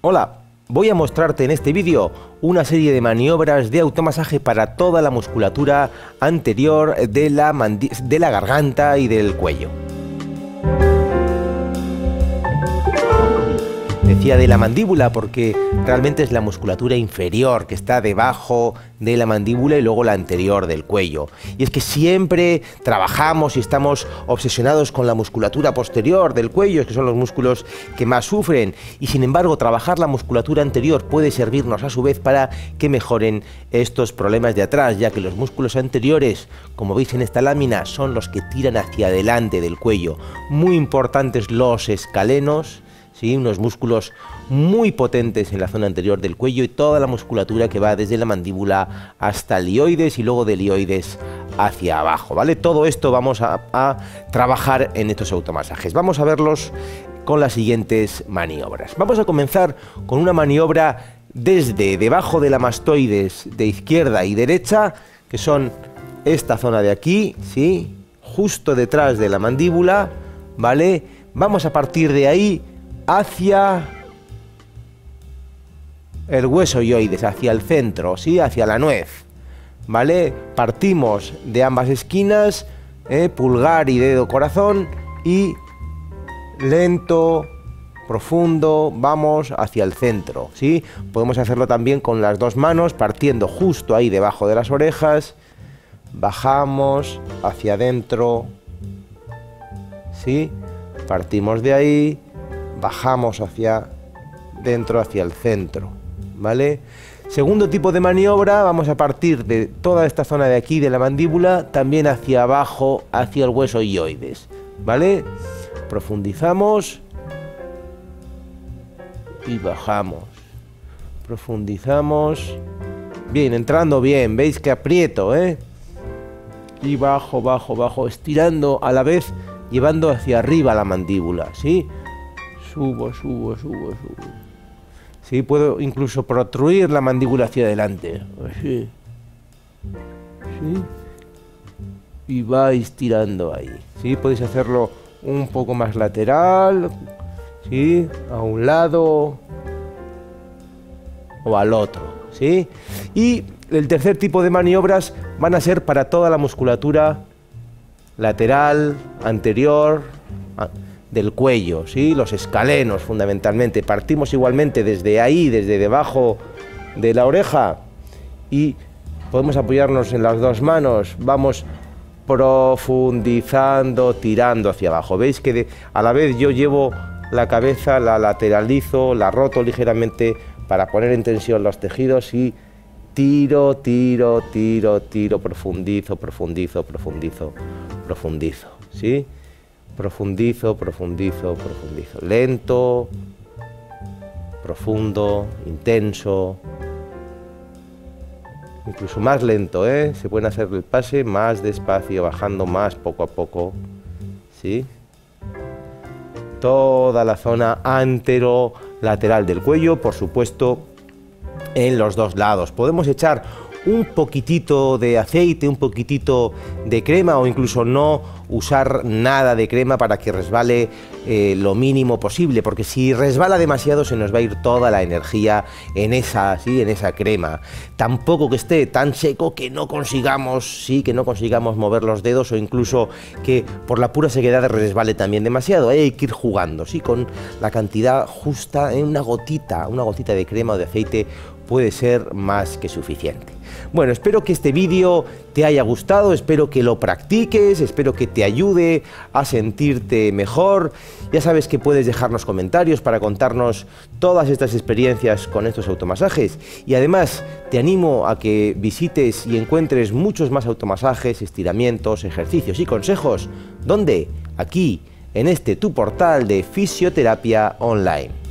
Hola, voy a mostrarte en este vídeo una serie de maniobras de automasaje para toda la musculatura anterior de la, de la garganta y del cuello. De la mandíbula porque realmente es la musculatura inferior que está debajo de la mandíbula y luego la anterior del cuello. Y es que siempre trabajamos y estamos obsesionados con la musculatura posterior del cuello, que son los músculos que más sufren. Y sin embargo, trabajar la musculatura anterior puede servirnos a su vez para que mejoren estos problemas de atrás, ya que los músculos anteriores, como veis en esta lámina, son los que tiran hacia adelante del cuello. Muy importantes los escalenos unos músculos muy potentes en la zona anterior del cuello y toda la musculatura que va desde la mandíbula hasta el lioides y luego del lioides hacia abajo. ¿vale? Todo esto vamos a, a trabajar en estos automasajes. Vamos a verlos con las siguientes maniobras. Vamos a comenzar con una maniobra desde debajo de la mastoides de izquierda y derecha, que son esta zona de aquí, ¿sí? justo detrás de la mandíbula, ¿vale? Vamos a partir de ahí hacia el hueso yoides, hacia el centro, ¿sí? hacia la nuez. ¿Vale? Partimos de ambas esquinas, ¿eh? pulgar y dedo corazón, y lento, profundo, vamos hacia el centro. ¿sí? Podemos hacerlo también con las dos manos, partiendo justo ahí debajo de las orejas, bajamos hacia adentro, ¿sí? partimos de ahí, bajamos hacia dentro, hacia el centro, ¿vale? Segundo tipo de maniobra, vamos a partir de toda esta zona de aquí de la mandíbula, también hacia abajo, hacia el hueso ioides, ¿vale? Profundizamos y bajamos. Profundizamos. Bien, entrando bien, veis que aprieto, ¿eh? Y bajo, bajo, bajo, estirando a la vez, llevando hacia arriba la mandíbula, ¿sí? Subo, subo, subo, subo. Sí, puedo incluso protruir la mandíbula hacia adelante. Así. ¿Sí? Y vais tirando ahí. ¿Sí? Podéis hacerlo un poco más lateral. ¿Sí? A un lado. O al otro. ¿Sí? Y el tercer tipo de maniobras van a ser para toda la musculatura lateral, anterior, del cuello, ¿sí? los escalenos fundamentalmente. Partimos igualmente desde ahí, desde debajo de la oreja y podemos apoyarnos en las dos manos. Vamos profundizando, tirando hacia abajo. Veis que a la vez yo llevo la cabeza, la lateralizo, la roto ligeramente para poner en tensión los tejidos y tiro, tiro, tiro, tiro, profundizo, profundizo, profundizo, profundizo. ¿Sí? Profundizo, profundizo, profundizo. Lento, profundo, intenso. Incluso más lento, ¿eh? Se puede hacer el pase más despacio, bajando más poco a poco. ¿Sí? Toda la zona antero-lateral del cuello, por supuesto, en los dos lados. Podemos echar un poquitito de aceite, un poquitito de crema o incluso no usar nada de crema para que resbale eh, lo mínimo posible, porque si resbala demasiado se nos va a ir toda la energía en esa, ¿sí? en esa crema. Tampoco que esté tan seco que no consigamos, sí, que no consigamos mover los dedos o incluso que por la pura sequedad resbale también demasiado. Hay que ir jugando, sí, con la cantidad justa en una gotita, una gotita de crema o de aceite puede ser más que suficiente. Bueno, espero que este vídeo te haya gustado, espero que lo practiques, espero que te ayude a sentirte mejor. Ya sabes que puedes dejarnos comentarios para contarnos todas estas experiencias con estos automasajes y además te animo a que visites y encuentres muchos más automasajes, estiramientos, ejercicios y consejos. ¿Dónde? Aquí, en este tu portal de fisioterapia online.